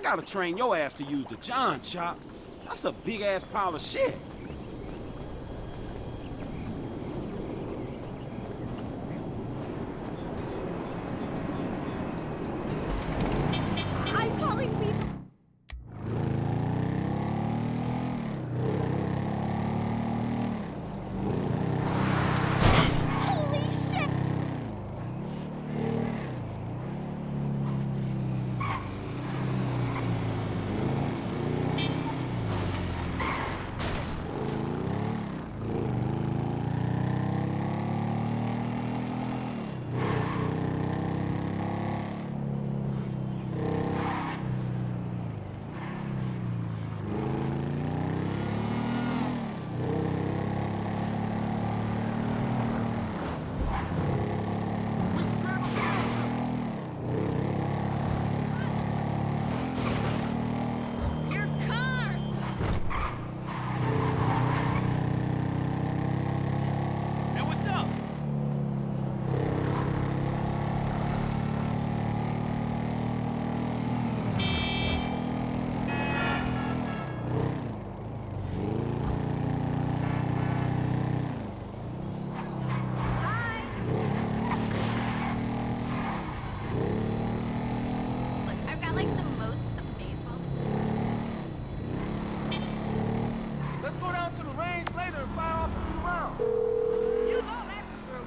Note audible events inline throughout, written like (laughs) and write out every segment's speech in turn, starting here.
I gotta train your ass to use the John chop. That's a big-ass pile of shit. I'm calling Weasel. Holy shit! Your car! Hey, what's up? Look, I've got like the most amazing. Let's go down to the range later and fire off a few rounds. You know that's true.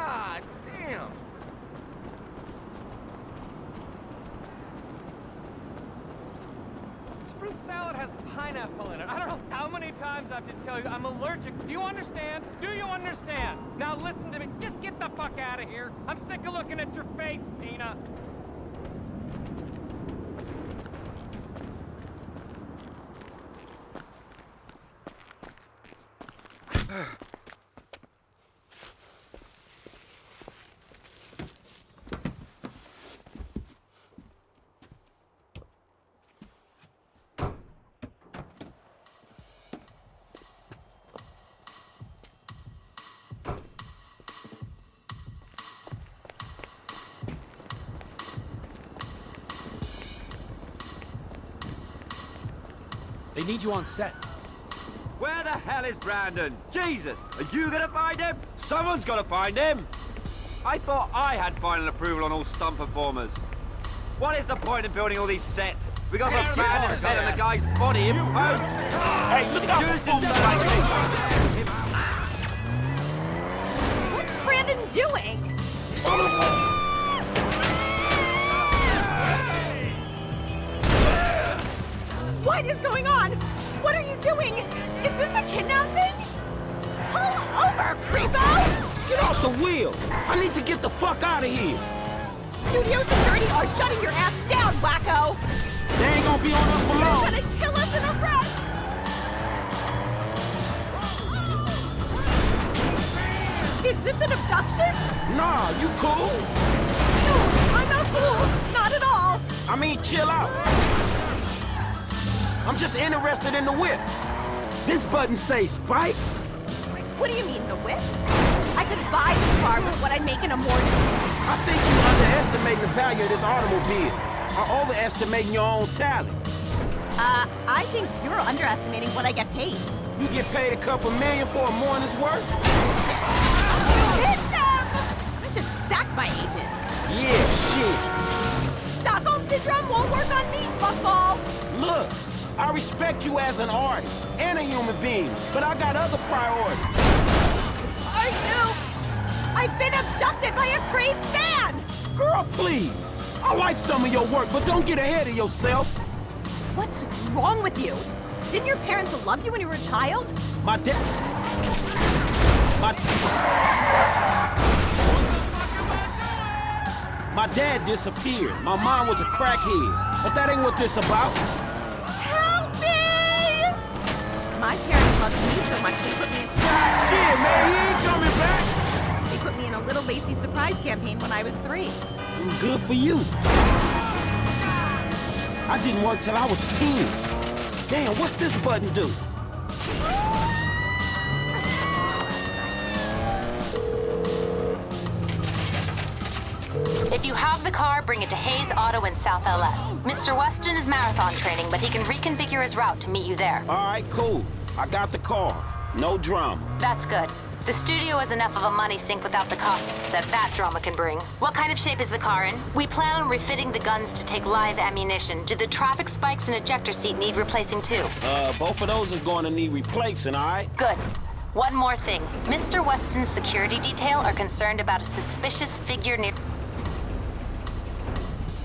God damn. Fruit salad has pineapple in it. I don't know how many times I have to tell you I'm allergic. Do you understand? Do you understand? Now listen to me. Just get the fuck out of here. I'm sick of looking at your face, Tina. They need you on set. Where the hell is Brandon? Jesus! Are you gonna find him? Someone's gotta find him! I thought I had final approval on all stunt performers. What is the point in building all these sets? We got a the out of Brandon's car, gun and the guy's body in post! Hey, look out Choose to fools step me. What's Brandon doing? Oh, What is going on? What are you doing? Is this a kidnapping? Pull over, creepo! Get off the wheel. I need to get the fuck out of here. Studio security are shutting your ass down, wacko! They ain't gonna be on us for long! You're gonna kill us in a rush! Is this an abduction? Nah, you cool? No, I'm not cool. Not at all. I mean, chill out. Uh, I'm just interested in the whip. This button say spikes. What do you mean, the whip? I could buy the car with what I make in a morning. I think you underestimating the value of this automobile. Or overestimating your own talent. Uh, I think you're underestimating what I get paid. You get paid a couple million for a morning's work? Hit them! I should sack my agent. Yeah, shit. Stockholm Syndrome won't work on me, fuckball! Look, I respect you as an artist and a human being, but I got other priorities. Are you? I've been abducted by a crazed fan! Girl, please. I like some of your work, but don't get ahead of yourself. What's wrong with you? Didn't your parents love you when you were a child? My dad. My. My dad disappeared. My mom was a crackhead. But that ain't what this about. My parents loved me so much they put me in Shit, man, he ain't coming back. they put me in a little Lacey surprise campaign when I was three. Good for you. I didn't work till I was 10. Damn, what's this button do? If you have the car, bring it to Hayes Auto in South LS. Mr. Weston is marathon training, but he can reconfigure his route to meet you there. All right, cool. I got the car. No drama. That's good. The studio is enough of a money sink without the costs that that drama can bring. What kind of shape is the car in? We plan on refitting the guns to take live ammunition. Do the traffic spikes and ejector seat need replacing too? Uh, both of those are going to need replacing, all right? Good. One more thing. Mr. Weston's security detail are concerned about a suspicious figure near...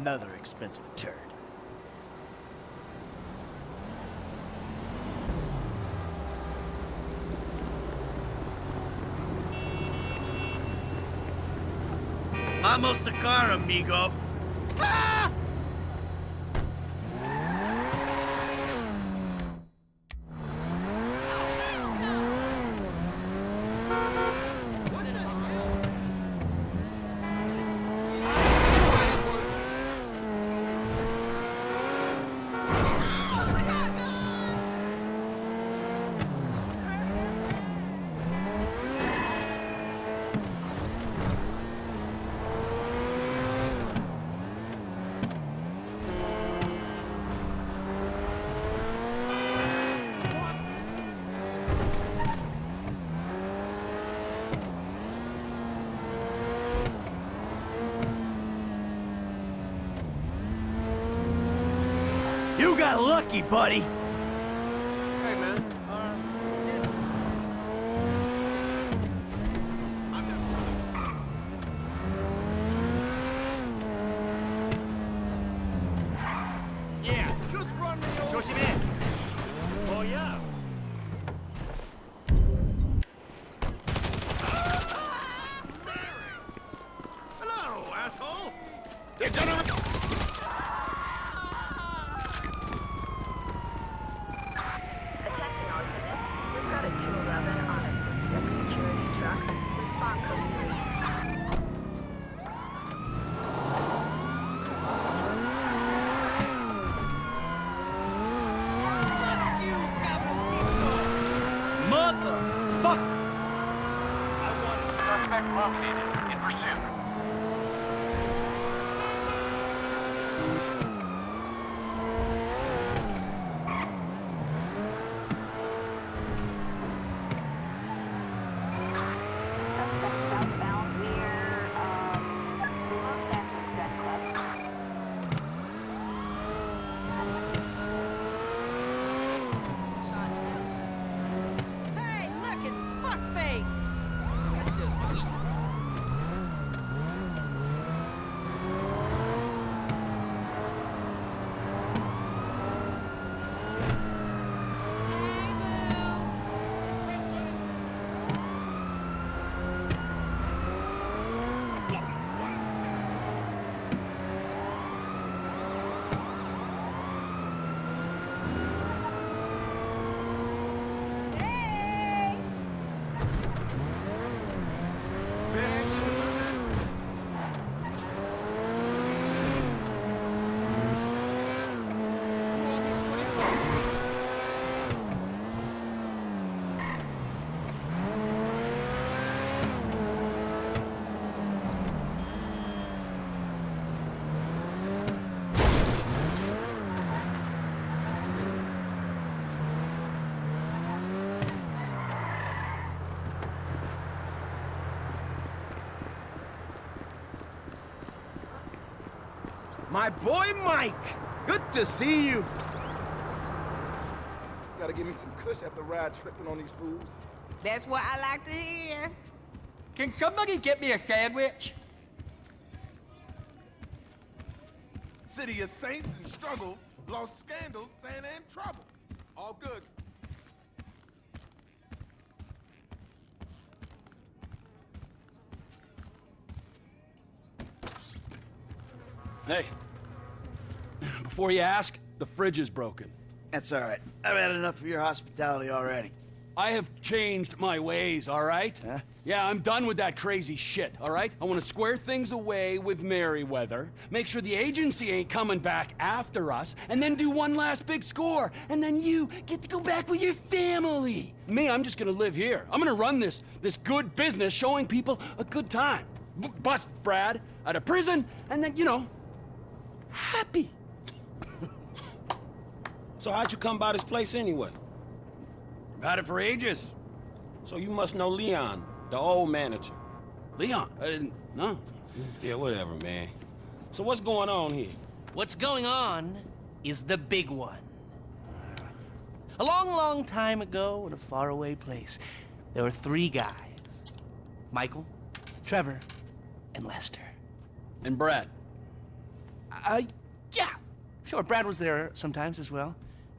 Another expensive turd. Vamos the car, amigo. You got buddy. Hey, man. Yeah. just run me over. Oh, yeah. My boy Mike! Good to see you! Gotta give me some kush after ride tripping on these fools. That's what I like to hear. Can somebody get me a sandwich? City of saints and struggle, lost scandals, Santa and trouble. All good. Before you ask, the fridge is broken. That's all right. I've had enough of your hospitality already. I have changed my ways, all right? Huh? Yeah, I'm done with that crazy shit, all right? I want to square things away with Merryweather, make sure the agency ain't coming back after us, and then do one last big score, and then you get to go back with your family. Me, I'm just gonna live here. I'm gonna run this this good business, showing people a good time. B bust Brad out of prison, and then you know, happy. So how'd you come by this place anyway? I've had it for ages. So you must know Leon, the old manager. Leon, I didn't know. Yeah, whatever, man. So what's going on here? What's going on is the big one. A long, long time ago in a faraway place, there were three guys Michael, Trevor, and Lester. And Brad. Uh, yeah. Sure, Brad was there sometimes as well.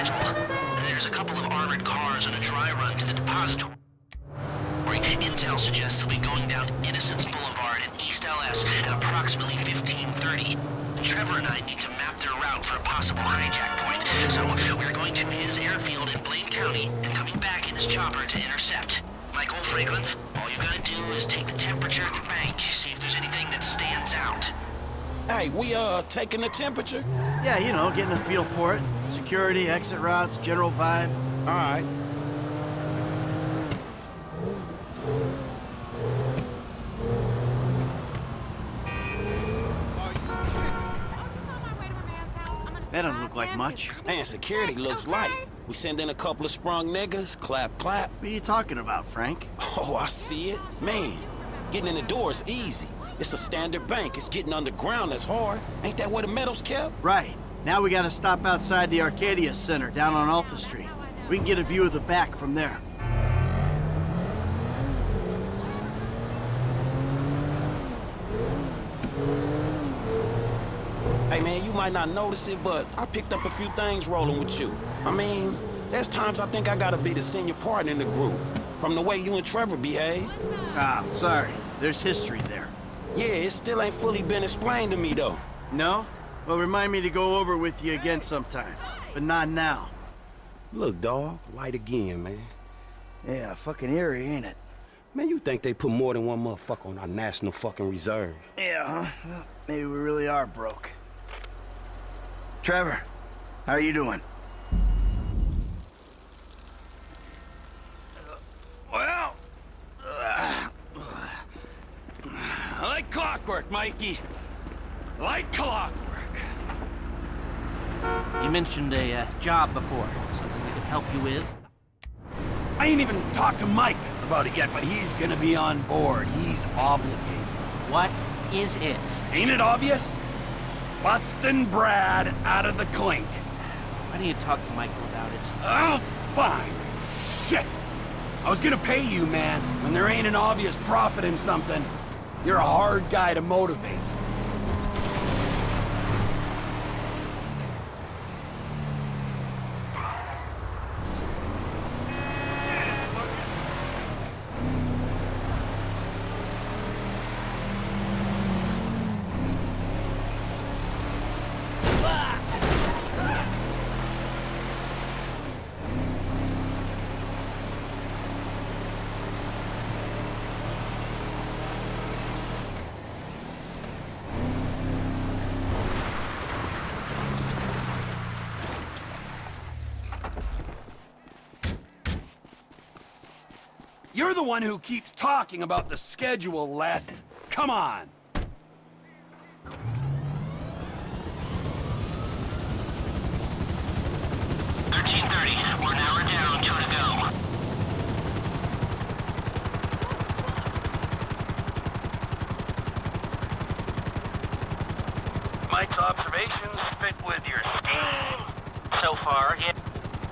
There's a couple of armored cars on a dry run to the depository. Intel suggests they'll be going down Innocence Boulevard in East LS at approximately 1530. Trevor and I need to map their route for a possible hijack point, so we're going to his airfield in Blaine County and coming back in his chopper to intercept. Michael Franklin, all you gotta do is take the temperature at the bank, see if there's anything that stands out. Hey, we uh taking the temperature? Yeah, you know, getting a feel for it. Security, exit routes, general vibe. All right. That doesn't look like much. Man, security looks light. We send in a couple of sprung niggas, clap, clap. What are you talking about, Frank? Oh, I see it. Man, getting in the door is easy. It's a standard bank. It's getting underground that's hard. Ain't that where the metal's kept? Right. Now we gotta stop outside the Arcadius Center down on Alta Street. We can get a view of the back from there. Hey man, you might not notice it, but I picked up a few things rolling with you. I mean, there's times I think I gotta be the senior partner in the group. From the way you and Trevor behave. Ah, sorry. There's history. Yeah, it still ain't fully been explained to me though. No? Well, remind me to go over with you again sometime. But not now. Look, dawg, light again, man. Yeah, fucking eerie, ain't it? Man, you think they put more than one motherfucker on our national fucking reserves? Yeah, huh? Well, maybe we really are broke. Trevor, how are you doing? Well, uh, like clockwork, Mikey. Like clockwork. You mentioned a uh, job before. Something we could help you with? I ain't even talked to Mike about it yet, but he's gonna be on board. He's obligated. What is it? Ain't it obvious? Bustin' Brad out of the clink. Why don't you talk to Michael about it? Oh, fine. Shit. I was gonna pay you, man. When there ain't an obvious profit in something, you're a hard guy to motivate. You're the one who keeps talking about the schedule, Lest. Come on. Thirteen thirty. An hour down. Two to go. Mike's observations fit with your scheme. So far, yeah.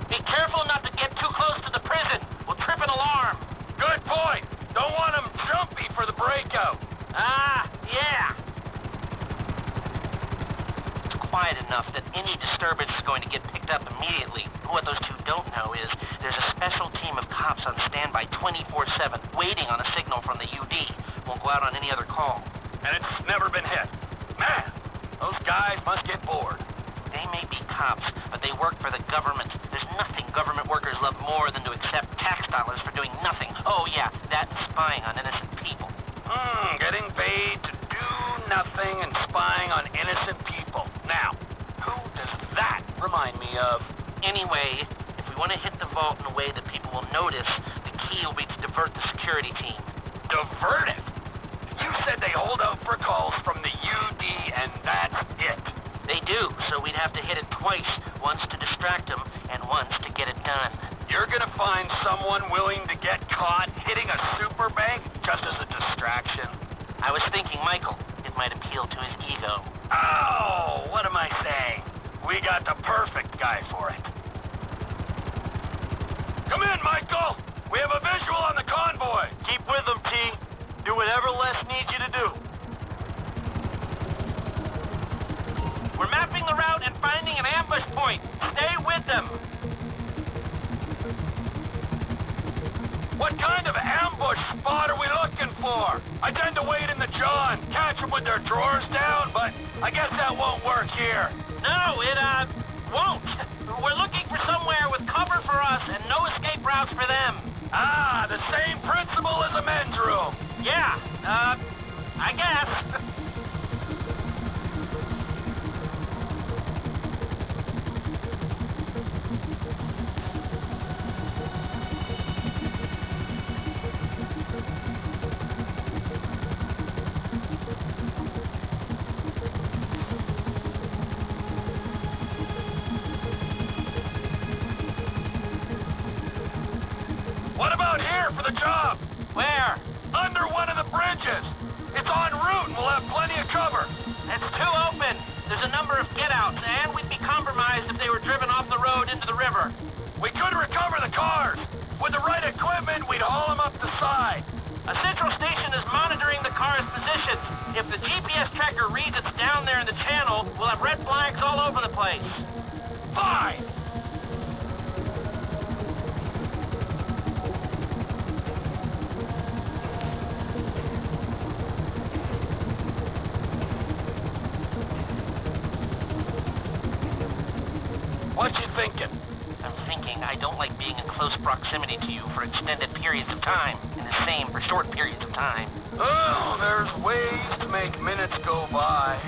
Be careful not to get too close to the prison. We'll trip an alarm. Good point. Don't want them jumpy for the breakout. Ah, yeah. It's quiet enough that any disturbance is going to get picked up immediately. What those two don't know is there's a special team of cops on standby 24-7, waiting on a signal from the UD. Won't go out on any other call. And it's never been hit. Man, those guys must get bored. They may be cops, but they work for the government. There's nothing government workers love more than to accept tax dollars for doing nothing. Oh yeah, that's spying on innocent people. Hmm, getting paid to do nothing and spying on innocent people. Remind me of? Anyway, if we want to hit the vault in a way that people will notice, the key will be to divert the security team. Divert it? You said they hold out for calls from the UD and that's it. They do, so we'd have to hit it twice, once to distract them and once to get it done. You're gonna find someone willing to get caught hitting a super bank just as a distraction? I was thinking Michael. It might appeal to his We got the perfect guy for it. Come in, Michael! We have a visual on the convoy! Keep with them, T. Do whatever Les needs you to do. We're mapping the route and finding an ambush point. Stay with them. What kind of ambush spot are we looking for? I tend to wait in the John, catch them with their drawers down, but I guess that won't work here. No, it, uh, won't. We're looking for somewhere with cover for us and no escape routes for them. Ah, the same principle as a men's room. Yeah, uh, I guess. What you thinking? I'm thinking I don't like being in close proximity to you for extended periods of time, and the same for short periods of time. Oh, there's ways to make minutes go by.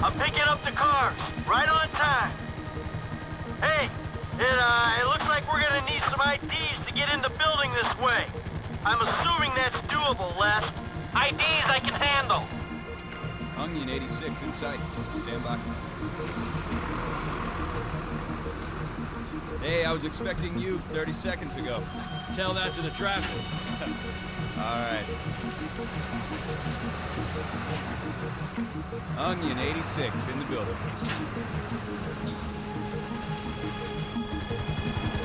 I'm picking up the cars, right on time. Hey, it, uh, it looks like we're gonna need some IDs to get in the building this way. I'm assuming that's doable, Les. IDs I can handle. Onion 86 in sight. Stand by. Hey, I was expecting you 30 seconds ago. Tell that to the traffic. (laughs) All right. Onion 86 in the building.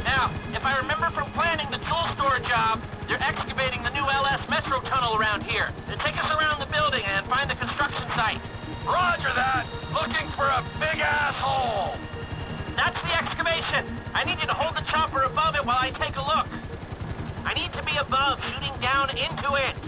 Now, if I remember from planning the tool store job, they're excavating the new LS Metro tunnel around here. They take us around the building and find the construction site. Roger that. Looking for a big asshole. That's the excavation. I need you to hold the chopper above it while I take a look. I need to be above, shooting down into it.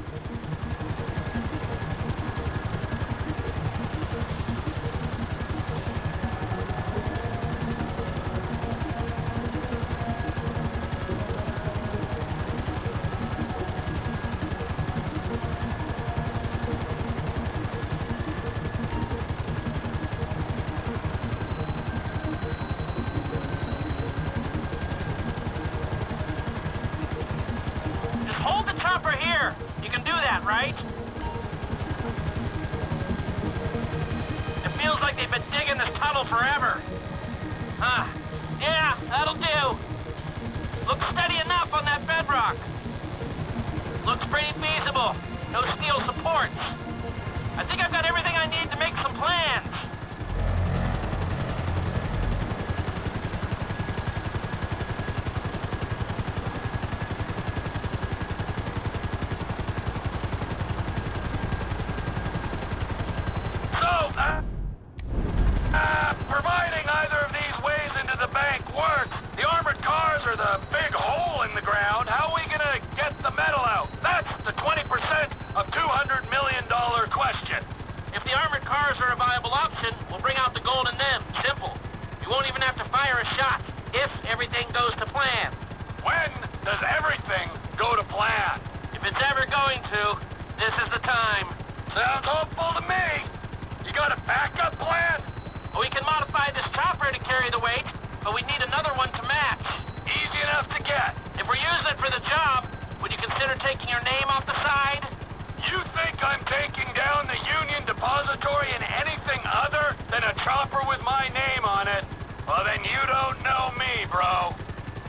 Right? It feels like they've been digging this tunnel forever. Huh. Yeah, that'll do. Looks steady enough on that bedrock. Looks pretty feasible. No steel supports. I think I've got everything I need to make some plans. Well, then you don't know me, bro.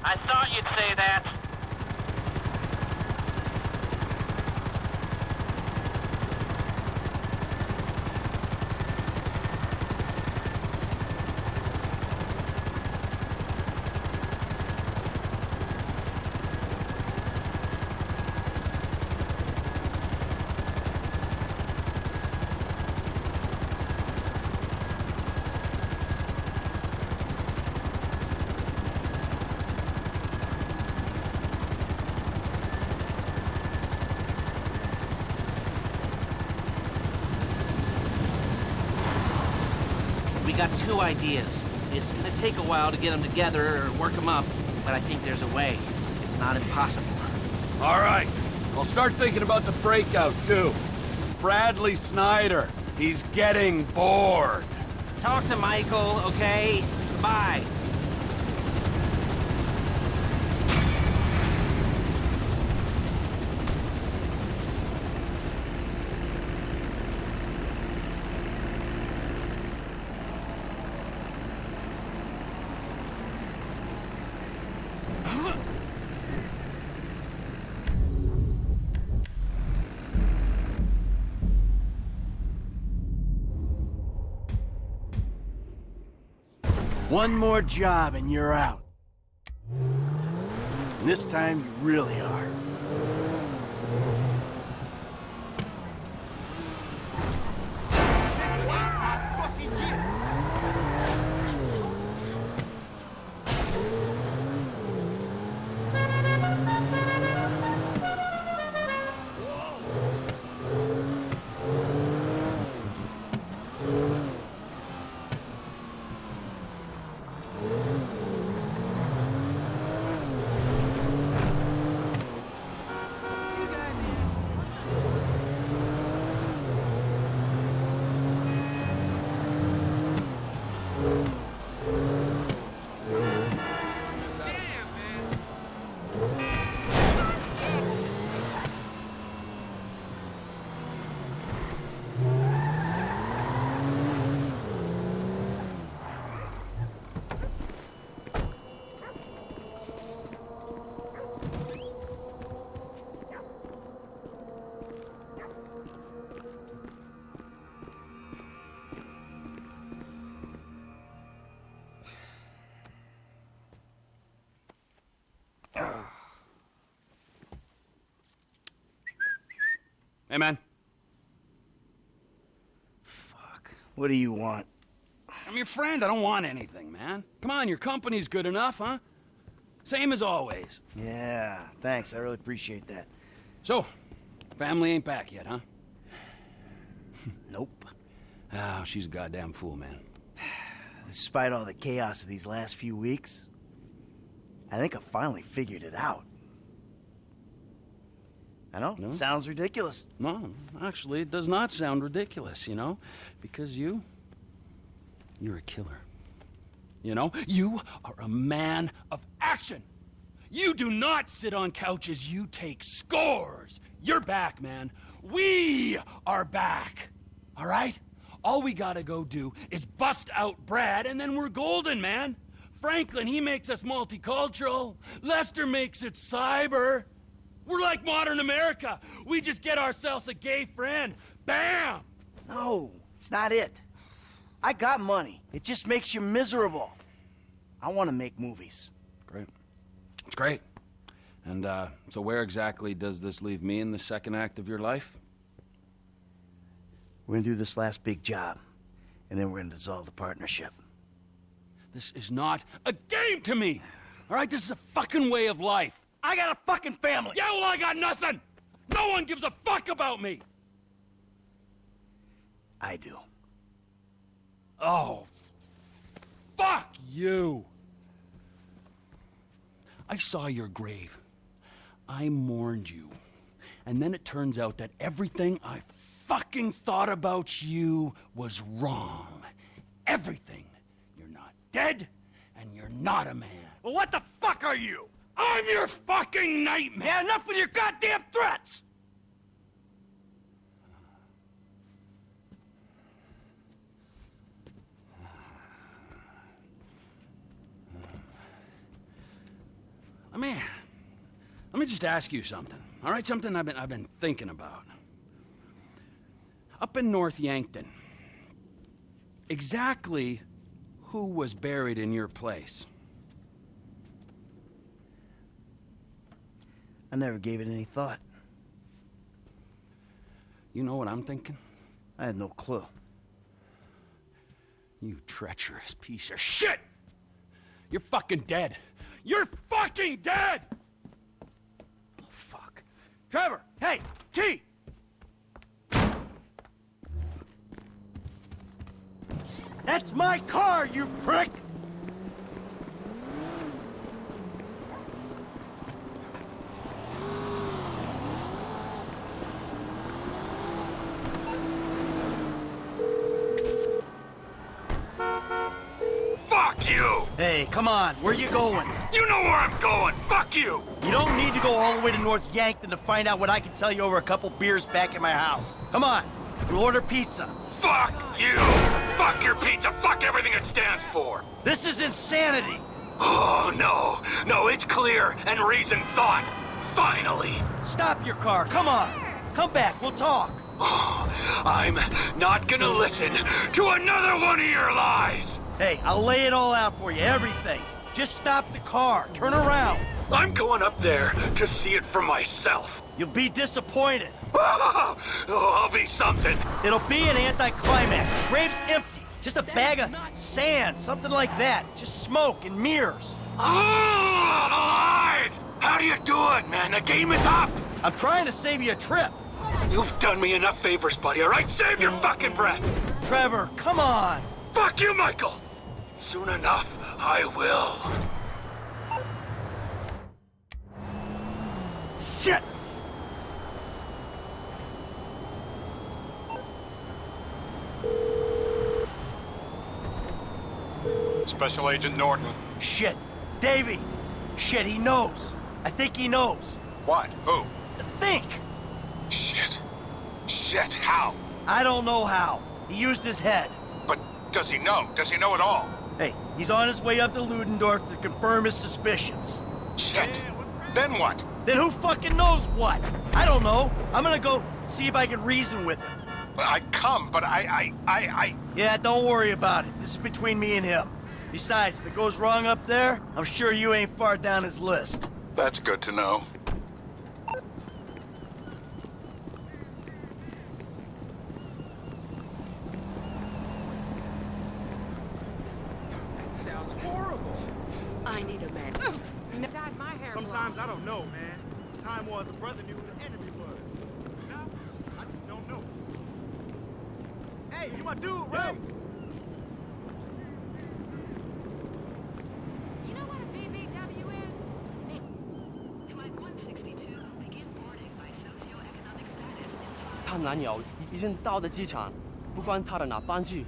I thought you'd say that. Ideas. It's gonna take a while to get them together or work them up, but I think there's a way. It's not impossible. All right. I'll start thinking about the breakout, too. Bradley Snider. He's getting bored. Talk to Michael, okay? Bye. One more job and you're out. And this time you really are. Hey, man. What do you want? I'm your friend. I don't want anything, man. Come on, your company's good enough, huh? Same as always. Yeah, thanks. I really appreciate that. So, family ain't back yet, huh? (sighs) Nope. Oh, she's a goddamn fool, man. Despite all the chaos of these last few weeks, I think I finally figured it out. I know, No? sounds ridiculous. No, actually, it does not sound ridiculous, you know? Because you. You're a killer. You know? You are a man of action. You do not sit on couches, you take scores. You're back, man. We are back. All right? All we gotta go do is bust out Brad, and then we're golden, man. Franklin, he makes us multicultural. Lester makes it cyber. We're like modern America. We just get ourselves a gay friend. Bam! No, it's not it. I got money. It just makes you miserable. I want to make movies. Great. It's great. And, uh, so where exactly does this leave me in the second act of your life? We're gonna do this last big job, and then we're gonna dissolve the partnership. This is not a game to me! All right? This is a fucking way of life. I got a fucking family! Yeah, well, I got nothing! No one gives a fuck about me! I do. Oh, fuck you! I saw your grave. I mourned you. And then it turns out that everything I fucking thought about you was wrong. Everything. You're not dead, and you're not a man. Well, what the fuck are you? I'm your fucking nightmare! Yeah, enough with your goddamn threats! Let me, let me just ask you something. All right, something I've been I've been thinking about. Up in North Yankton, exactly who was buried in your place? I never gave it any thought. You know what I'm thinking? I had no clue. You treacherous piece of shit! You're fucking dead. You're fucking dead! Oh, fuck. Trevor! Hey! T! That's my car, you prick! Fuck you! Hey, come on, where you going? You know where I'm going! Fuck you! You don't need to go all the way to North Yankton to find out what I can tell you over a couple beers back at my house. Come on, we'll order pizza. Fuck you! Fuck your pizza! Fuck everything it stands for! This is insanity! Oh, no. No, it's clear and reason thought. Finally. Stop your car, come on! Come back, we'll talk! (sighs) I'm not gonna listen to another one of your lies! Hey, I'll lay it all out for you, everything. Just stop the car, turn around. I'm going up there to see it for myself. You'll be disappointed. (laughs) oh, I'll be something. It'll be an anticlimax. Grave's empty. Just a bag of sand, something like that. Just smoke and mirrors. Oh, the lies! How do you do it, man? The game is up! I'm trying to save you a trip. You've done me enough favors, buddy, all right? Save your fucking breath! Trevor, come on! Fuck you, Michael! Soon enough, I will. Shit! Special Agent Norton. Shit. Davy! Shit, he knows. I think he knows. What? Who? Think! Shit. Shit, how? I don't know how. He used his head. But does he know? Does he know at all? He's on his way up to Ludendorff to confirm his suspicions. Shit. Then what? Then who fucking knows what? I don't know. I'm gonna go see if I can reason with him. But I'd come, but I, I, I, I... Yeah, don't worry about it. This is between me and him. Besides, if it goes wrong up there, I'm sure you ain't far down his list. That's good to know. 鸟已经到了机场，不管他的哪班机，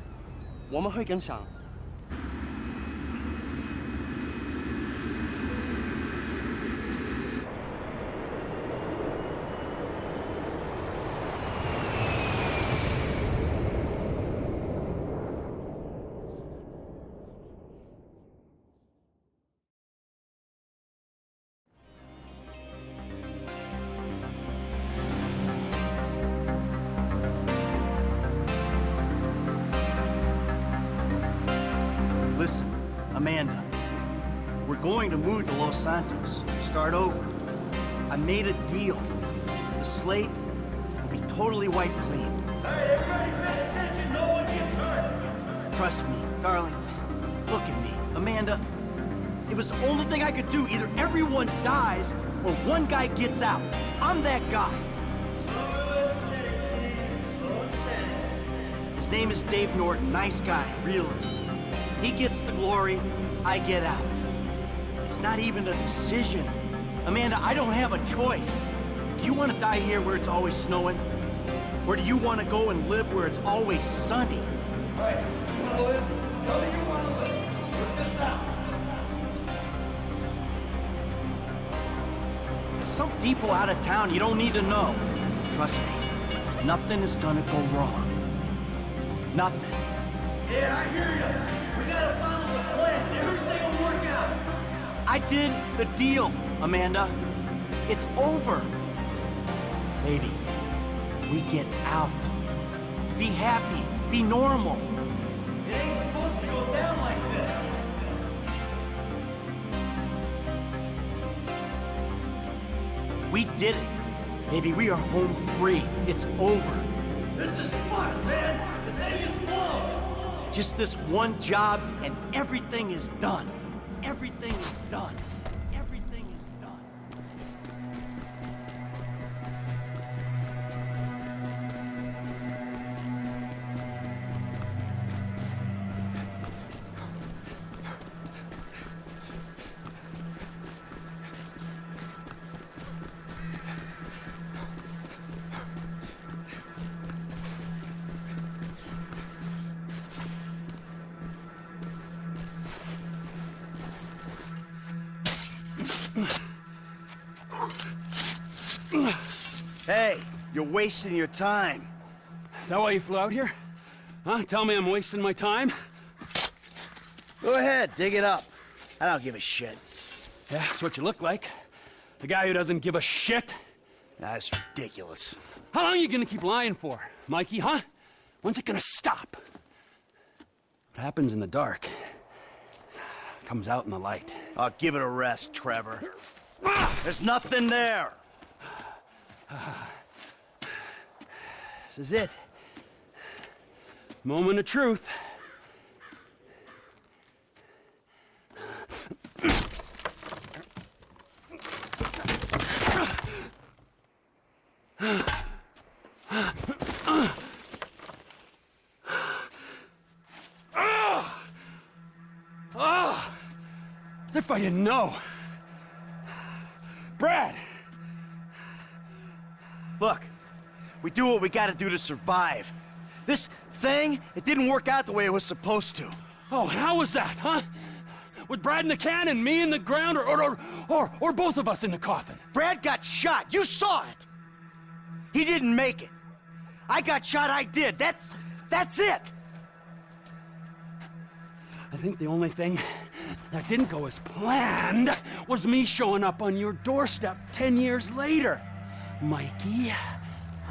我们会跟上。Trust me, darling. Look at me. Amanda, it was the only thing I could do. Either everyone dies or one guy gets out. I'm that guy. His name is Dave Norton. Nice guy, realist. He gets the glory, I get out. It's not even a decision. Amanda, I don't have a choice. Do you want to die here where it's always snowing? Or do you want to go and live where it's always sunny? All right, to live? Tell me you want to live. Work this out. Some depot out of town you don't need to know. Trust me, nothing is gonna go wrong. Nothing. Yeah, I hear you. We gotta follow the plan. Everything will work out. I did the deal, Amanda. It's over. Baby, we get out. Be happy. Be normal. We did it. Baby, we are home free. It's over. This is fucked, man. The thing is blown. Just this one job and everything is done. Everything is done. Wasting your time. Is that why you flew out here? Huh? Tell me I'm wasting my time? Go ahead, dig it up. I don't give a shit. Yeah, that's what you look like. The guy who doesn't give a shit. That's ridiculous. How long are you gonna keep lying for, Mikey, huh? When's it gonna stop? What happens in the dark comes out in the light. I'll give it a rest, Trevor. Ah! There's nothing there. (sighs) This is it. Moment of truth. As if I didn't know. We do what we gotta do to survive. This thing, it didn't work out the way it was supposed to. Oh, and how was that, huh? With Brad in the can and me in the ground, or, or, or, or, or both of us in the coffin? Brad got shot. You saw it. He didn't make it. I got shot. I did. That's that's it. I think the only thing that didn't go as planned was me showing up on your doorstep ten years later. Mikey,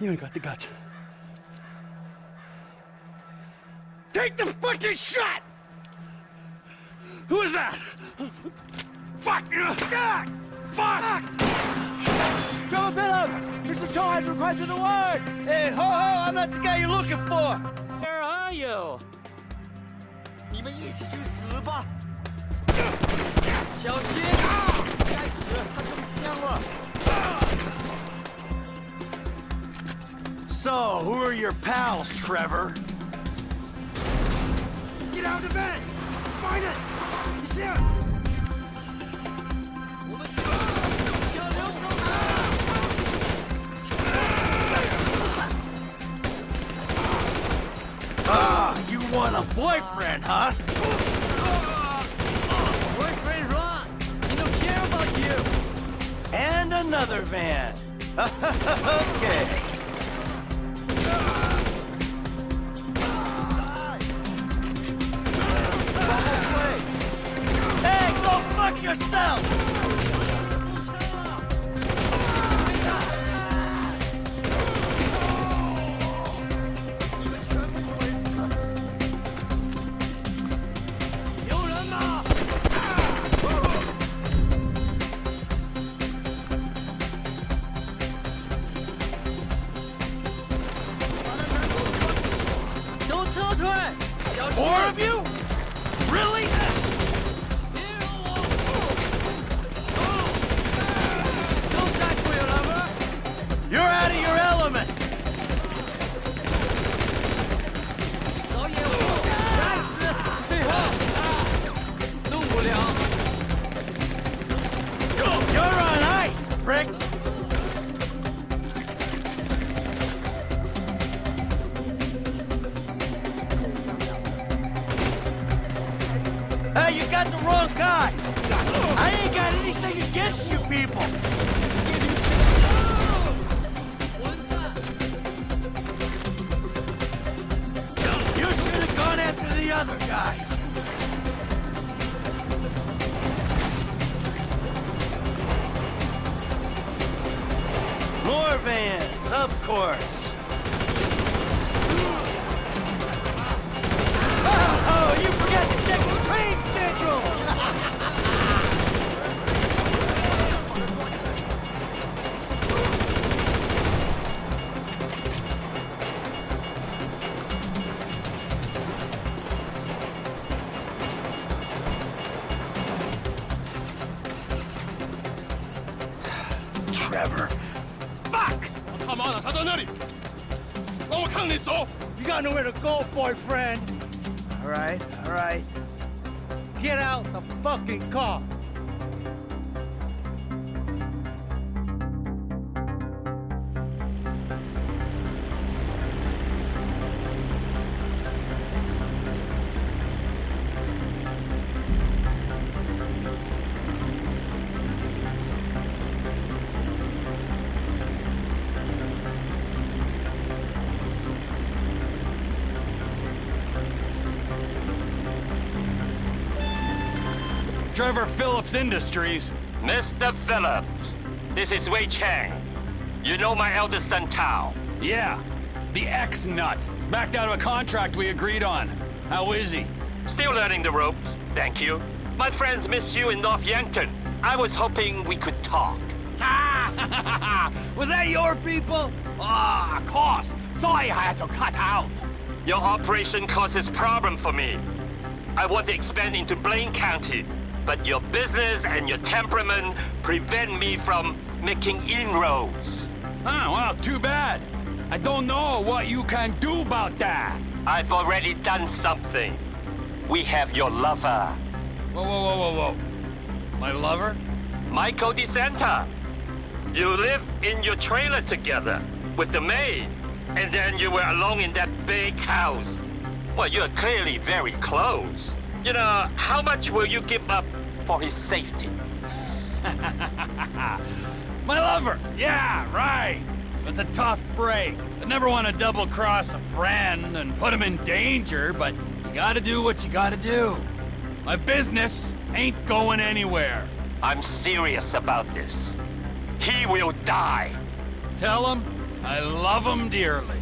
You ain't got the guts. Take the fucking shot! Who is that? Fuck! God! Fuck! Joe Billups! Here's some time requesting a word! Hey, ho ho! I'm not the guy you're looking for! Where are you? 你们一起去死吧！小心！该死，他中枪了！ So, who are your pals, Trevor? Get out of bed! Find it! He's here! Ah, you want a boyfriend, huh? Boyfriend wrong! He don't care about you! And another van! (laughs) okay. Yourself! Guy! More vans, of course. Oh, you forgot to check the train schedule! Boyfriend. All right, all right. Get out the fucking car. Trevor Philips Industries. Mr. Philips, this is Wei Cheng. You know my eldest son, Tao. Yeah, the ex-nut. Backed out of a contract we agreed on. How is he? Still learning the ropes, thank you. My friends miss you in North Yankton. I was hoping we could talk. Ha! Was that your people? Ah, of course. Sorry I had to cut out. Your operation causes problem for me. I want to expand into Blaine County, but your business and your temperament prevent me from making inroads. Ah, well, too bad. I don't know what you can do about that. I've already done something. We have your lover. Whoa, whoa, whoa, whoa, whoa. My lover? Michael DeSanta. You live in your trailer together with the maid, and then you were alone in that big house. Well, you're clearly very close. You know, how much will you give up for his safety? (laughs) My lover! Yeah, right. It's a tough break. I never want to double-cross a friend and put him in danger, but you gotta do what you gotta do. My business ain't going anywhere. I'm serious about this. He will die. Tell him I love him dearly.